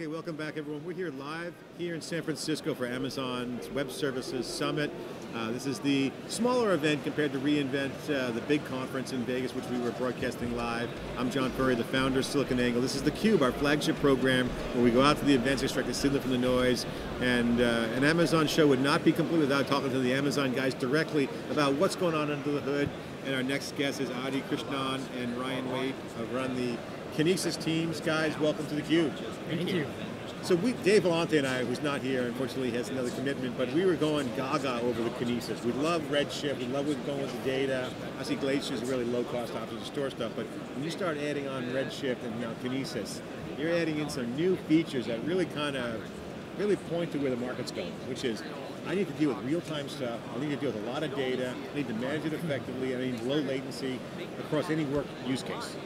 Okay, welcome back everyone. We're here live here in San Francisco for Amazon's Web Services Summit. Uh, this is the smaller event compared to reInvent, uh, the big conference in Vegas, which we were broadcasting live. I'm John Furrier, the founder of SiliconANGLE. This is the Cube, our flagship program, where we go out to the events, extract the signal from the noise, and uh, an Amazon show would not be complete without talking to the Amazon guys directly about what's going on under the hood. And our next guest is Adi Krishnan and Ryan who run the Kinesis teams. Guys, welcome to the Cube. Thank, Thank you. So we, Dave Vellante and I, who's not here, unfortunately has another commitment, but we were going gaga over the Kinesis. We love Redshift, we love what's going with the data. I see Glacier is a really low-cost option to store stuff, but when you start adding on Redshift and now Kinesis, you're adding in some new features that really kind of really point to where the market's going, which is I need to deal with real-time stuff. I need to deal with a lot of data. I need to manage it effectively. I need low latency across any work use case.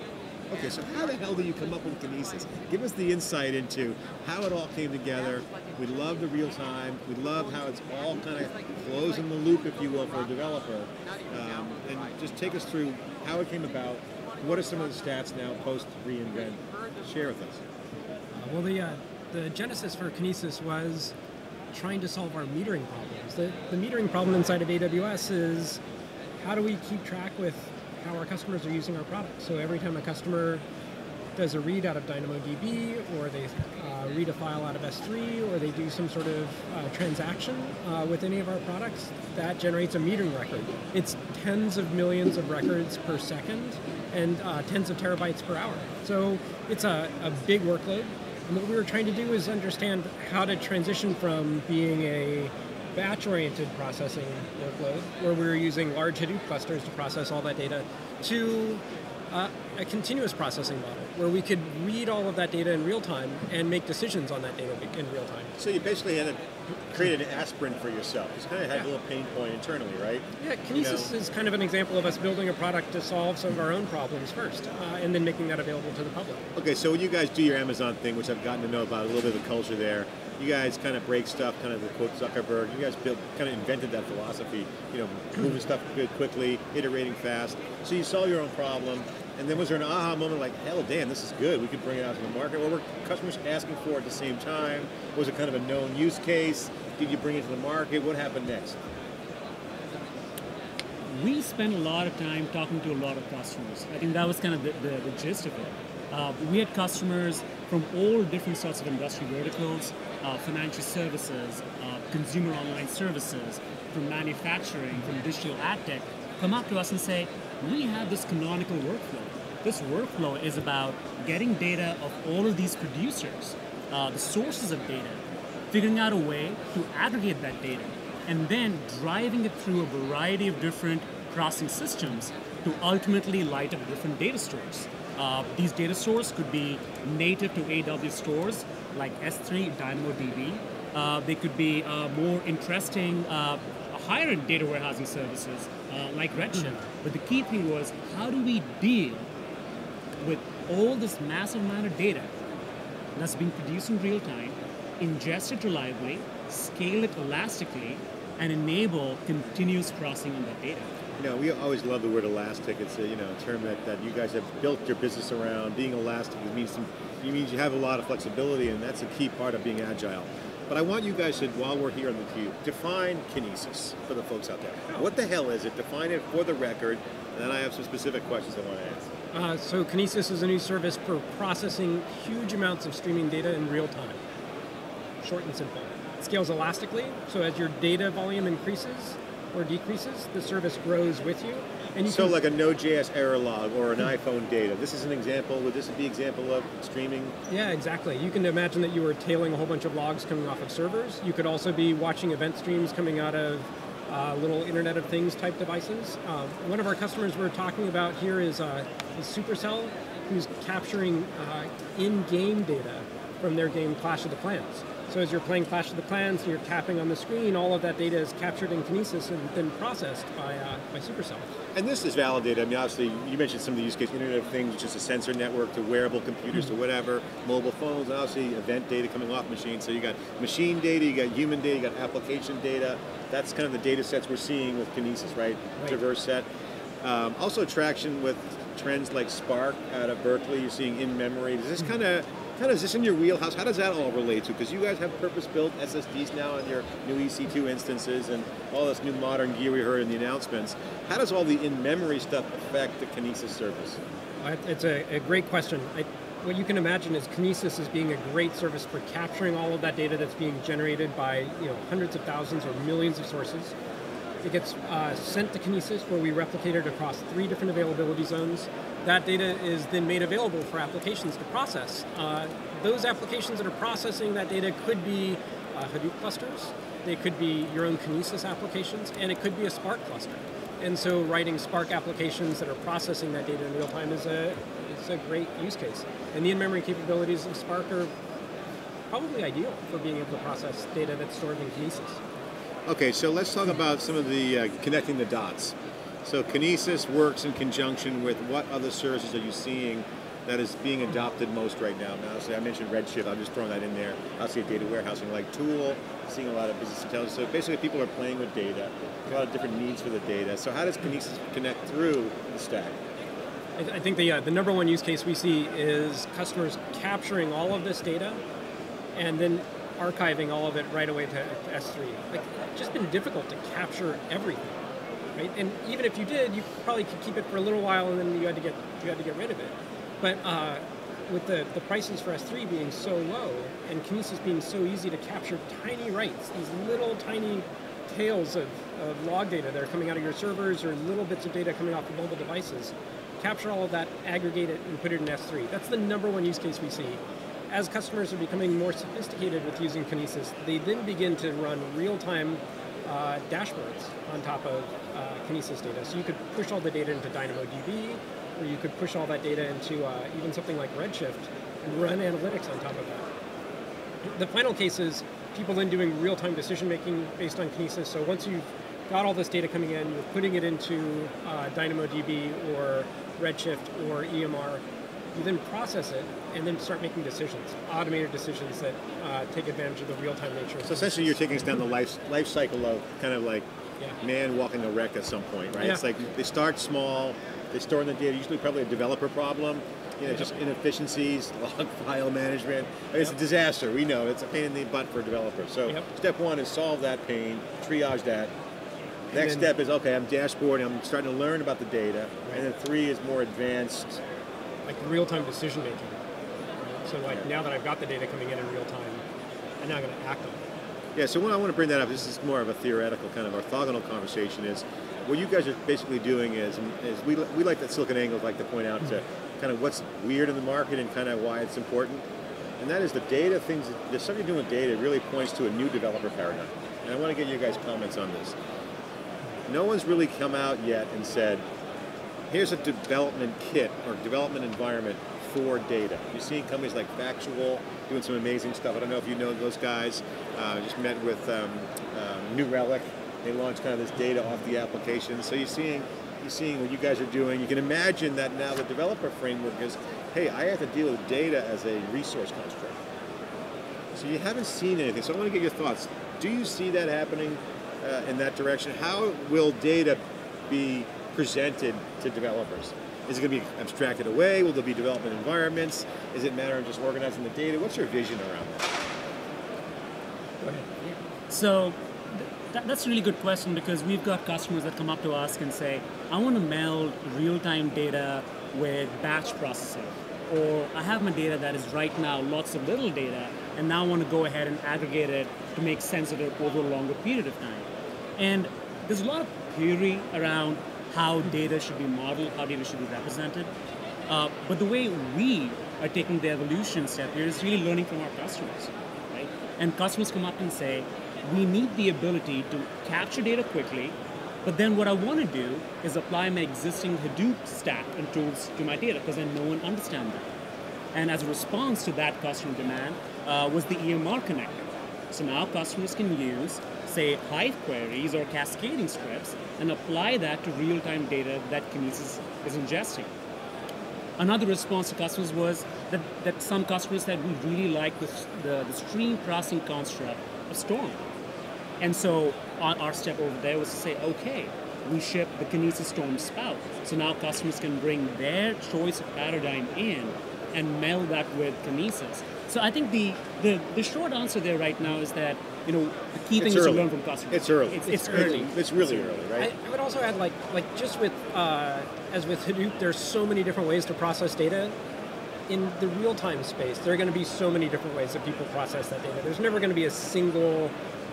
Okay, so how the hell do you come up with Kinesis? Give us the insight into how it all came together. We love the real time. We love how it's all kind of closing the loop, if you will, for a developer. Um, and just take us through how it came about. What are some of the stats now post reInvent? Share with us. Well, the uh, the genesis for Kinesis was trying to solve our metering problems. The, the metering problem inside of AWS is how do we keep track with how our customers are using our product. So every time a customer does a read out of DynamoDB, or they uh, read a file out of S3, or they do some sort of uh, transaction uh, with any of our products, that generates a metering record. It's tens of millions of records per second and uh, tens of terabytes per hour. So it's a, a big workload. And what we were trying to do is understand how to transition from being a batch-oriented processing workload, where we are using large Hadoop clusters to process all that data, to uh, a continuous processing model, where we could read all of that data in real time and make decisions on that data in real time. So you basically had to create an aspirin for yourself. You kind of had yeah. a little pain point internally, right? Yeah, Kinesis you know? is kind of an example of us building a product to solve some of our own problems first, uh, and then making that available to the public. Okay, so when you guys do your Amazon thing, which I've gotten to know about a little bit of the culture there, you guys kind of break stuff, kind of the quote Zuckerberg. You guys built, kind of invented that philosophy. You know, moving stuff good quickly, iterating fast. So you solve your own problem. And then was there an aha moment like, hell, damn, this is good. We could bring it out to the market. What were customers asking for at the same time? Was it kind of a known use case? Did you bring it to the market? What happened next? We spent a lot of time talking to a lot of customers. I think that was kind of the, the, the gist of it. Uh, we had customers from all different sorts of industry verticals, uh, financial services, uh, consumer online services, from manufacturing, from digital ad tech, come up to us and say, we have this canonical workflow. This workflow is about getting data of all of these producers, uh, the sources of data, figuring out a way to aggregate that data, and then driving it through a variety of different processing systems to ultimately light up different data stores. Uh, these data stores could be native to AWS stores like S3, DynamoDB. Uh, they could be uh, more interesting, uh, higher end data warehousing services uh, like Redshift. Mm-hmm. But the key thing was how do we deal with all this massive amount of data that's being produced in real time, ingest it reliably, scale it elastically, and enable continuous processing on that data you know, we always love the word elastic. It's a you know a term that, that you guys have built your business around. Being elastic it means some, it means you have a lot of flexibility, and that's a key part of being agile. But I want you guys to, while we're here on the cube, define kinesis for the folks out there. What the hell is it? Define it for the record, and then I have some specific questions I want to ask. Uh, so Kinesis is a new service for processing huge amounts of streaming data in real time. Short and simple. It scales elastically, so as your data volume increases, or decreases, the service grows with you. And you so like a Node.js error log or an iPhone data. This is an example. Would this be example of streaming? Yeah, exactly. You can imagine that you were tailing a whole bunch of logs coming off of servers. You could also be watching event streams coming out of uh, little Internet of Things type devices. Uh, one of our customers we're talking about here is, uh, is Supercell, who's capturing uh, in-game data from their game Clash of the Clans. So as you're playing Clash of the Clans and you're tapping on the screen, all of that data is captured in Kinesis and then processed by, uh, by Supercell. And this is validated. I mean, obviously, you mentioned some of the use cases, Internet of Things, which is a sensor network to wearable computers to whatever, mobile phones, and obviously event data coming off machines. So you got machine data, you got human data, you got application data. That's kind of the data sets we're seeing with Kinesis, right? right. Diverse set. Um, also traction with trends like Spark out of Berkeley, you're seeing in memory. Does this mm-hmm. kind of kind of is this in your wheelhouse? How does that all relate to? Because you guys have purpose-built SSDs now on your new EC2 instances and all this new modern gear we heard in the announcements. How does all the in-memory stuff affect the Kinesis service? It's a, a great question. I, what you can imagine is Kinesis as being a great service for capturing all of that data that's being generated by you know hundreds of thousands or millions of sources. It gets uh, sent to Kinesis where we replicate it across three different availability zones. That data is then made available for applications to process. Uh, those applications that are processing that data could be uh, Hadoop clusters, they could be your own Kinesis applications, and it could be a Spark cluster. And so writing Spark applications that are processing that data in real time is a, is a great use case. And the in-memory capabilities of Spark are probably ideal for being able to process data that's stored in Kinesis. Okay, so let's talk about some of the uh, connecting the dots. So Kinesis works in conjunction with what other services are you seeing that is being adopted most right now? Now, so I mentioned Redshift, I'm just throwing that in there. I see data warehousing like tool, seeing a lot of business intelligence. So basically people are playing with data, a lot of different needs for the data. So how does Kinesis connect through the stack? I think the, uh, the number one use case we see is customers capturing all of this data and then archiving all of it right away to, S3. Like, it's just been difficult to capture everything, right? And even if you did, you probably could keep it for a little while and then you had to get you had to get rid of it. But uh, with the, the prices for S3 being so low and Kinesis being so easy to capture tiny writes, these little tiny tails of, of log data that are coming out of your servers or little bits of data coming off of mobile devices, capture all of that, aggregate it, and put it in S3. That's the number one use case we see as customers are becoming more sophisticated with using Kinesis, they then begin to run real-time uh, dashboards on top of uh, Kinesis data. So you could push all the data into DynamoDB, or you could push all that data into uh, even something like Redshift and run analytics on top of that. The final case is people then doing real-time decision making based on Kinesis. So once you've got all this data coming in, you're putting it into uh, DynamoDB or Redshift or EMR, you then process it and then start making decisions, automated decisions that uh, take advantage of the real-time nature. So essentially, you're taking us down the life life cycle of kind of like yeah. man walking a wreck at some point, right? Yeah. It's like they start small, they store in the data, usually probably a developer problem, you know, just inefficiencies, log file management. I mean, It's a disaster. We know it's a pain in the butt for developers. So step one is solve that pain, triage that. Next then- step is okay. I'm dashboarding. I'm starting to learn about the data, Right. and then three is more advanced. Like real-time decision making. So like now that I've got the data coming in in real time, I'm now going to act on it. Yeah, so when I want to bring that up, this is more of a theoretical kind of orthogonal conversation. Is what you guys are basically doing is, is we, we like that SiliconANGLE like to point out to mm-hmm. kind of what's weird in the market and kind of why it's important, and that is the data things. There's something doing with data really points to a new developer paradigm, and I want to get you guys comments on this. No one's really come out yet and said, here's a development kit or development environment for data. You're seeing companies like Factual doing some amazing stuff. I don't know if you know those guys. Uh, just met with um, um, New Relic. They launched kind of this data off the application. So you're seeing you're seeing what you guys are doing. You can imagine that now the developer framework is, hey, I have to deal with data as a resource construct. So you haven't seen anything. So I want to get your thoughts. Do you see that happening uh, in that direction? How will data be presented to developers? Is it going to be abstracted away? Will there be development environments? Is it a matter of just organizing the data? What's your vision around that? Go ahead. So th- that's a really good question because we've got customers that come up to us and say, I want to meld real-time data with batch processing. Or I have my data that is right now lots of little data, and now I want to go ahead and aggregate it to make sense of it over a longer period of time. And there's a lot of theory around how data should be modeled, how data should be represented. Uh, but the way we are taking the evolution step here is really learning from our customers, right? And customers come up and say, we need the ability to capture data quickly, but then what I want to do is apply my existing Hadoop stack and tools to my data because I know and understand that. And as a response to that customer demand uh, was the EMR connector. So now customers can use, say, Hive queries or cascading scripts and apply that to real-time data that Kinesis is ingesting. Another response to customers was that, that some customers said we really like the, the, the stream processing construct of Storm. And so our, our step over there was to say, okay, we ship the Kinesis Storm spout. So now customers can bring their choice of paradigm in and meld that with Kinesis. So I think the, the, the short answer there right now is that you know the key thing It's is to learn from customers. It's early. It's, it's early. It's really early, I, right? I would also add, like, like just with uh, as with Hadoop, there's so many different ways to process data. In the real-time space, there are going to be so many different ways that people process that data. There's never going to be a single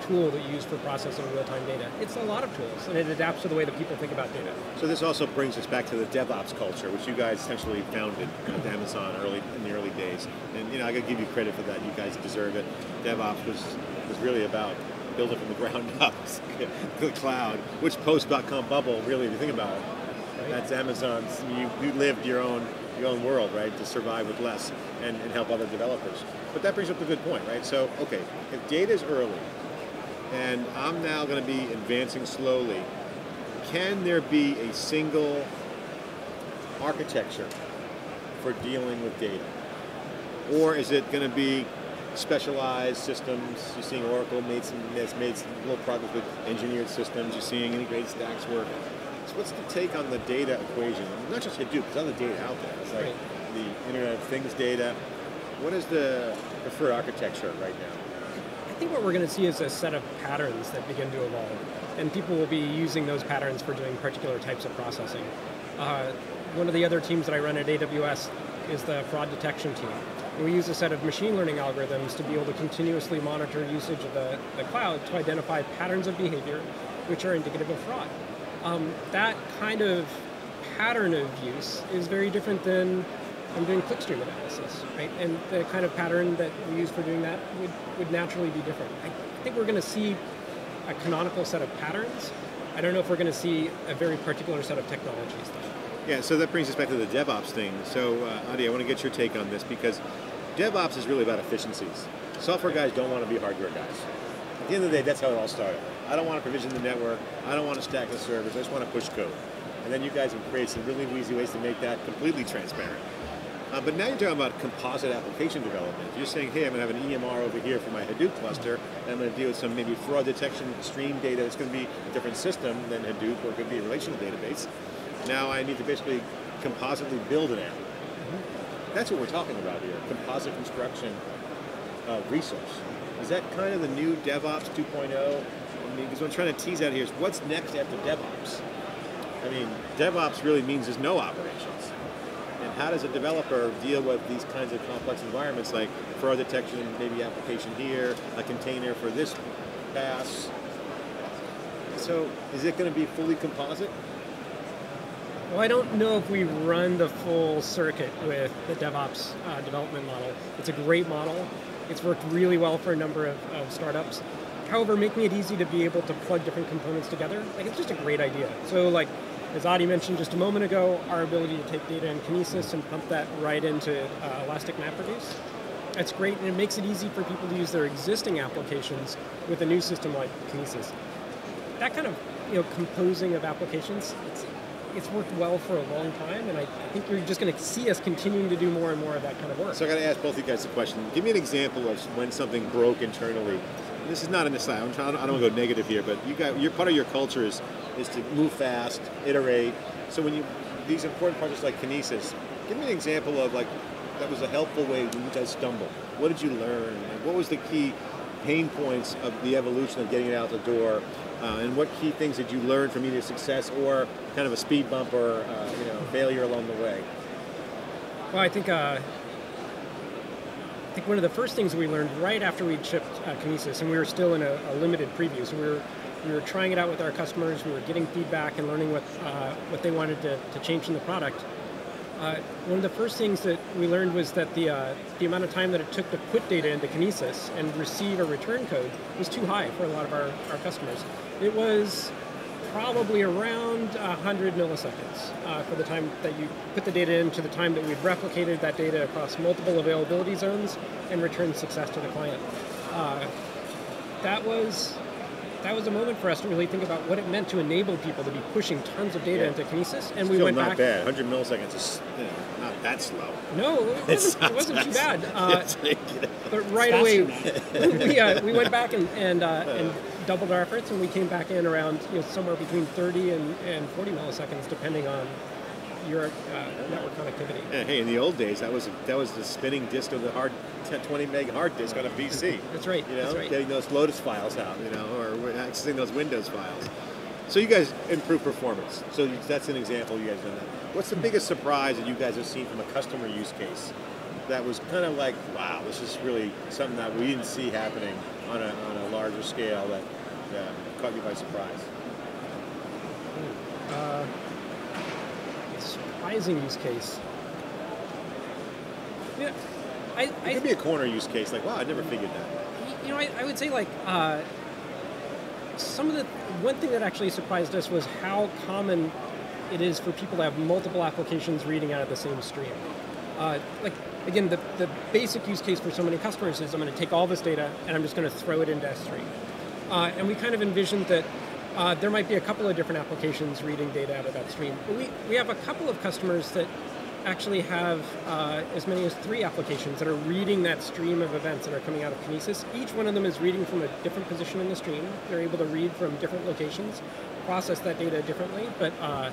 tool that you use for processing real-time data. It's a lot of tools, and it adapts to the way that people think about data. So this also brings us back to the DevOps culture, which you guys essentially founded at Amazon early in the early days. And you know, I got to give you credit for that. You guys deserve it. DevOps was was really about building from the ground up the cloud, which post.com bubble really, if you think about it, that's Amazon's. You, you lived your own your own world, right, to survive with less and, and help other developers. But that brings up a good point, right? So, okay, if data is early, and I'm now going to be advancing slowly, can there be a single architecture for dealing with data? Or is it going to be specialized systems? You're seeing Oracle made some, has made some little progress with engineered systems. You're seeing integrated stacks work. So what's the take on the data equation? Not just Hadoop, there's other data out there. It's like Right. the Internet of Things data. What is the preferred architecture right now? I think what we're going to see is a set of patterns that begin to evolve, and people will be using those patterns for doing particular types of processing. Uh, one of the other teams that I run at AWS is the fraud detection team. We use a set of machine learning algorithms to be able to continuously monitor usage of the, the cloud to identify patterns of behavior which are indicative of fraud. Um, that kind of pattern of use is very different than I'm doing clickstream analysis, right? And the kind of pattern that we use for doing that would, would naturally be different. I think we're going to see a canonical set of patterns. I don't know if we're going to see a very particular set of technologies though. Yeah, so that brings us back to the DevOps thing. So, uh, Adi, I want to get your take on this because DevOps is really about efficiencies. Software guys don't want to be hardware guys. At the end of the day, that's how it all started. I don't want to provision the network. I don't want to stack the servers. I just want to push code. And then you guys have created some really easy ways to make that completely transparent. Uh, but now you're talking about composite application development. You're saying, hey, I'm going to have an EMR over here for my Hadoop cluster, and I'm going to deal with some maybe fraud detection stream data. It's going to be a different system than Hadoop, or it could be a relational database. Now I need to basically compositely build an app. That's what we're talking about here, composite construction of resource. Is that kind of the new DevOps 2.0? I mean, because what I'm trying to tease out here is what's next after DevOps? I mean, DevOps really means there's no operations. And how does a developer deal with these kinds of complex environments like fraud detection, maybe application here, a container for this pass? So is it going to be fully composite? Well, I don't know if we run the full circuit with the DevOps uh, development model. It's a great model. It's worked really well for a number of, of startups. However, making it easy to be able to plug different components together, like it's just a great idea. So, like as Adi mentioned just a moment ago, our ability to take data in Kinesis and pump that right into uh, Elastic MapReduce, that's great, and it makes it easy for people to use their existing applications with a new system like Kinesis. That kind of you know composing of applications, it's worked well for a long time, and I, think you're just going to see us continuing to do more and more of that kind of work. So I got to ask both of you guys a question. Give me an example of when something broke internally. This is not an aside. I'm trying. I don't want to go negative here, but you got. Your part of your culture is is to move fast, iterate. So when you these important projects like Kinesis, give me an example of like that was a helpful way when you guys stumbled. What did you learn? What was the key pain points of the evolution of getting it out the door? Uh, and what key things did you learn from either success or kind of a speed bump or uh, you know failure along the way? Well, I think uh, I think one of the first things we learned right after we shipped uh, Kinesis, and we were still in a, a limited preview, so we were we were trying it out with our customers. We were getting feedback and learning what uh, what they wanted to, to change in the product. Uh, one of the first things that we learned was that the uh, the amount of time that it took to put data into Kinesis and receive a return code was too high for a lot of our, our customers. It was probably around 100 milliseconds uh, for the time that you put the data in to the time that we've replicated that data across multiple availability zones and returned success to the client. Uh, that was that was a moment for us to really think about what it meant to enable people to be pushing tons of data Yeah. into Kinesis, and we Still went not back. bad. 100 milliseconds is you know, not that slow. No, it wasn't, it wasn't too bad. Uh, like, you know, but right away, we, uh, we went back and and, uh, and doubled our efforts, and we came back in around you know somewhere between 30 and, and 40 milliseconds, depending on your uh, network connectivity. Yeah, hey, in the old days, that was that was the spinning disk of the hard 10, 20 meg hard disk on a PC. That's right. You know, that's right. getting those Lotus files out, you know, or accessing those Windows files. So you guys improve performance. So that's an example you guys done that. What's the biggest surprise that you guys have seen from a customer use case that was kind of like, wow, this is really something that we didn't see happening on a, on a larger scale that caught you by surprise? Uh, surprising use case. Yeah, I, it I, could be a corner use case, like, wow, I never figured that. You know, I, I would say like uh, some of the one thing that actually surprised us was how common it is for people to have multiple applications reading out of the same stream. Uh, like again, the, the basic use case for so many customers is I'm going to take all this data and I'm just going to throw it into S3. Uh, and we kind of envisioned that uh, there might be a couple of different applications reading data out of that stream. But we, we have a couple of customers that actually have uh, as many as three applications that are reading that stream of events that are coming out of Kinesis. Each one of them is reading from a different position in the stream. They're able to read from different locations, process that data differently, but uh,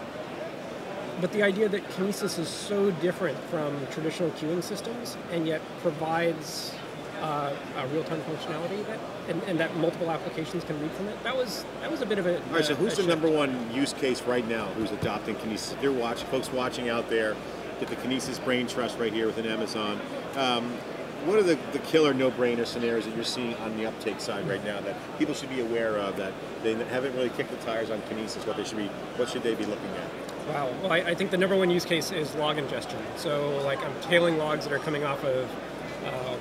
but the idea that Kinesis is so different from traditional queuing systems and yet provides uh, real-time functionality that, and, and, that multiple applications can read from it. That was that was a bit of a. All right. So who's the shift. number one use case right now? Who's adopting Kinesis? If you're watching, folks watching out there, get the Kinesis Brain Trust right here within Amazon. Um, what are the, the killer no-brainer scenarios that you're seeing on the uptake side right now that people should be aware of that they haven't really kicked the tires on Kinesis? What they should be, what should they be looking at? Wow. Well, I, I think the number one use case is log ingestion. So, like, I'm tailing logs that are coming off of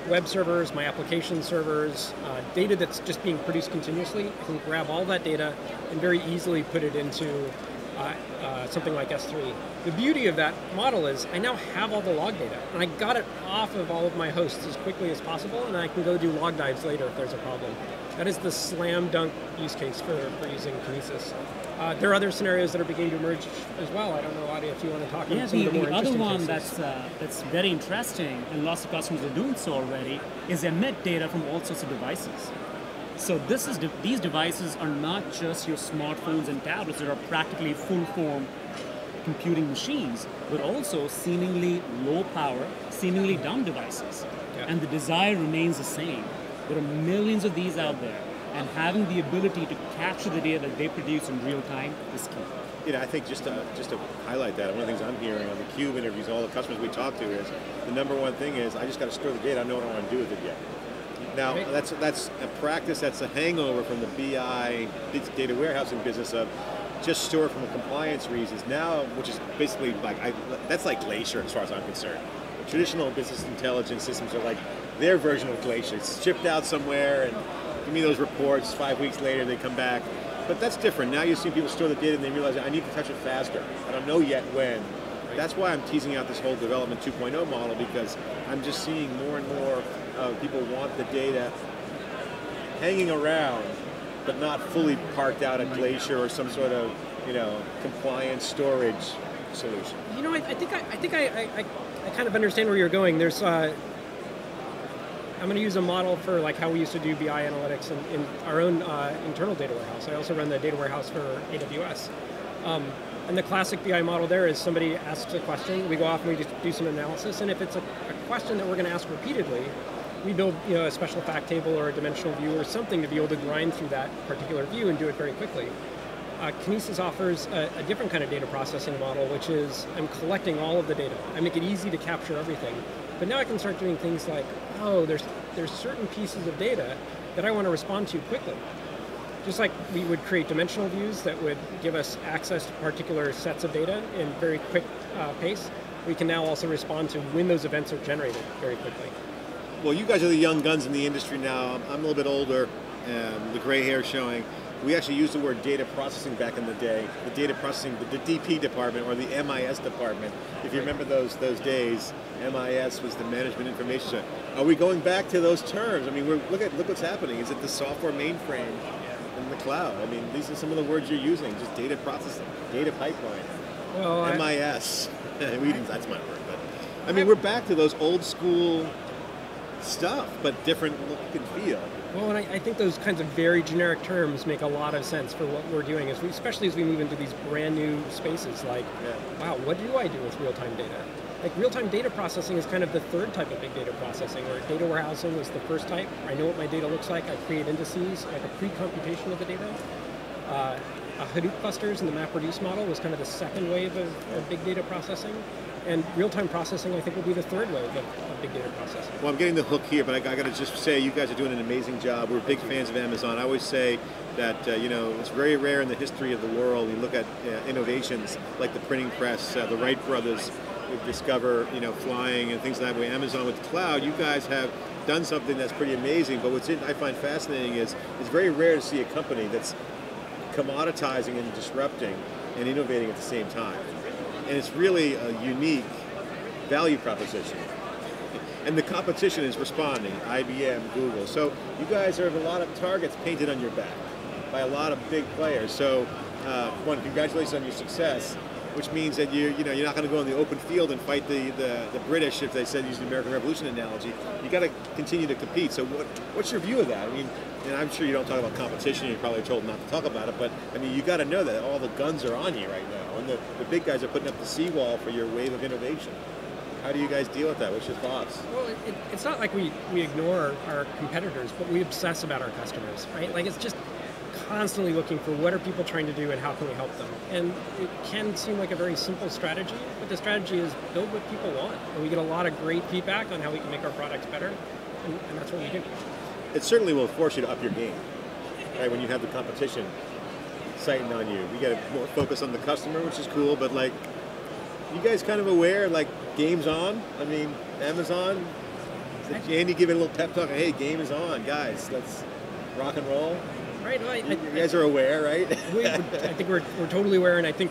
web servers, my application servers, uh, data that's just being produced continuously. I can grab all that data and very easily put it into uh, uh, something like S3. The beauty of that model is I now have all the log data, and I got it off of all of my hosts as quickly as possible, and I can go do log dives later if there's a problem. That is the slam dunk use case for, for using Kinesis. Uh, there are other scenarios that are beginning to emerge as well. I don't know, Adi, if you want to talk yeah, about some the, of the more the other one cases. that's uh, that's very interesting, and lots of customers are doing so already, is emit data from all sorts of devices. So this is de- these devices are not just your smartphones and tablets that are practically full form computing machines, but also seemingly low power, seemingly dumb devices. Yeah. And the desire remains the same. There are millions of these out there and having the ability to capture the data that they produce in real time is key. You know, I think just to, just to highlight that, one of the things I'm hearing on the Cube interviews, all the customers we talk to is the number one thing is I just got to store the data. I don't know what I want to do with it yet. Now that's that's a practice that's a hangover from the BI data warehousing business of just store from compliance reasons. Now, which is basically like I, that's like Glacier as far as I'm concerned. Traditional business intelligence systems are like their version of Glacier. It's shipped out somewhere and give me those reports. Five weeks later, they come back. But that's different. Now you see people store the data and they realize I need to touch it faster. I don't know yet when. That's why I'm teasing out this whole development 2.0 model because I'm just seeing more and more uh, people want the data hanging around, but not fully parked out at Glacier or some sort of you know compliance storage solution. You know, I, I think I, I think I, I, I, kind of understand where you're going. There's uh, I'm going to use a model for like how we used to do BI analytics in, in our own uh, internal data warehouse. I also run the data warehouse for AWS. Um, and the classic BI model there is somebody asks a question, we go off and we do some analysis, and if it's a, a question that we're going to ask repeatedly, we build you know, a special fact table or a dimensional view or something to be able to grind through that particular view and do it very quickly. Uh, Kinesis offers a, a, different kind of data processing model, which is I'm collecting all of the data. I make it easy to capture everything. But now I can start doing things like, oh, there's there's certain pieces of data that I want to respond to quickly. Just like we would create dimensional views that would give us access to particular sets of data in very quick uh, pace, we can now also respond to when those events are generated very quickly. Well, you guys are the young guns in the industry now. I'm, a little bit older, and the gray hair showing we actually used the word data processing back in the day. The data processing, the, the DP department or the MIS department. If you remember those those days, MIS was the management information. Are we going back to those terms? I mean, we're, look at look what's happening. Is it the software mainframe in the cloud? I mean, these are some of the words you're using. Just data processing, data pipeline, well, MIS. I, that's my word. But I mean, we're back to those old school stuff, but different look and feel. Well, and I, I, think those kinds of very generic terms make a lot of sense for what we're doing, as we, especially as we move into these brand new spaces. Like, yeah. wow, what do I do with real-time data? Like real-time data processing is kind of the third type of big data processing, where data warehousing is the first type. I know what my data looks like. I create indices, like a pre-computation of the data. Uh, Hadoop clusters and the MapReduce model was kind of the second wave of, of big data processing. And real-time processing, I think, will be the third wave of, of big data processing. Well, I'm getting the hook here, but I, I got to just say, you guys are doing an amazing job. We're big fans of Amazon. I always say that uh, you know it's very rare in the history of the world. You look at uh, innovations like the printing press, uh, the Wright brothers discover you know flying and things like that way. Amazon with the cloud, you guys have done something that's pretty amazing. But what's I find fascinating is it's very rare to see a company that's commoditizing and disrupting and innovating at the same time and it's really a unique value proposition. And the competition is responding, IBM, Google. So you guys have a lot of targets painted on your back by a lot of big players. So uh, one, congratulations on your success, which means that you're, you know, you're not going to go in the open field and fight the, the, the British, if they said, use the American Revolution analogy. You got to continue to compete. So what, what's your view of that? I mean, and I'm sure you don't talk about competition, you're probably told not to talk about it, but I mean, you got to know that all the guns are on you right now, and the, the big guys are putting up the seawall for your wave of innovation. How do you guys deal with that? What's your thoughts? Well, it, it's not like we, we ignore our competitors, but we obsess about our customers, right? Like it's just constantly looking for what are people trying to do and how can we help them. And it can seem like a very simple strategy, but the strategy is build what people want. And we get a lot of great feedback on how we can make our products better, and, and that's what we do it certainly will force you to up your game, right? When you have the competition sighting on you, you got to more focus on the customer, which is cool. But like, you guys kind of aware, like, game's on. I mean, Amazon. Andy giving a little pep talk. Hey, game is on, guys. Let's rock and roll. Right. Well, I, you, you guys are aware, right? we, I think we're, we're totally aware, and I think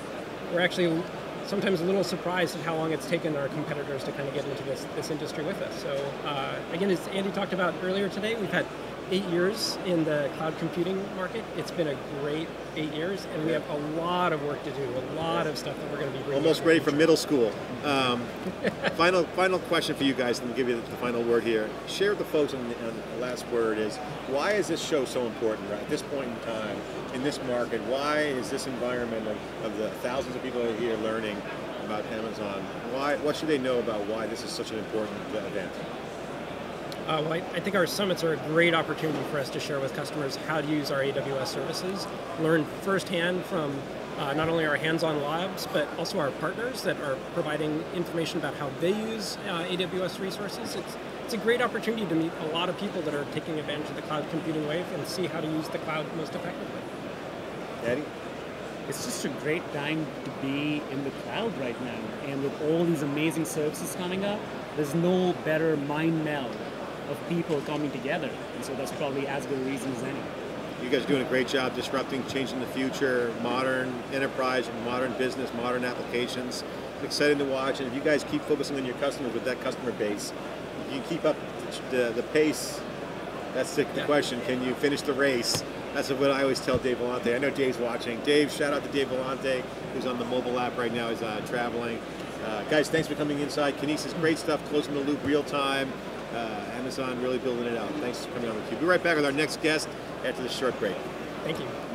we're actually sometimes a little surprised at how long it's taken our competitors to kind of get into this, this industry with us. So uh, again, as Andy talked about earlier today, we've had eight years in the cloud computing market. It's been a great eight years, and we have a lot of work to do, a lot of stuff that we're going to be almost ready for middle school. Um, final final question for you guys, and we'll give you the final word here. Share with the folks, and the last word is why is this show so important right, at this point in time in this market? Why is this environment of, of the thousands of people here learning about Amazon? Why? What should they know about why this is such an important event? Uh, well, I, I, think our summits are a great opportunity for us to share with customers how to use our AWS services, learn firsthand from uh, not only our hands-on labs, but also our partners that are providing information about how they use uh, AWS resources. It's, it's a great opportunity to meet a lot of people that are taking advantage of the cloud computing wave and see how to use the cloud most effectively. Adi? It's just a great time to be in the cloud right now. And with all these amazing services coming up, there's no better mind meld of people coming together. And so that's probably as good a reason as any. You guys are doing a great job disrupting, changing the future, modern enterprise, modern business, modern applications. It's exciting to watch. And if you guys keep focusing on your customers with that customer base, you keep up the, the pace. That's the, yeah. question. Can you finish the race? That's what I always tell Dave Vellante. I know Dave's watching. Dave, shout out to Dave Vellante, who's on the mobile app right now. He's uh, traveling. Uh, guys, thanks for coming inside. Kinesis, great stuff, closing the loop real time Uh, Amazon really building it out. Thanks for coming on the cube. We'll be right back with our next guest after this short break. Thank you.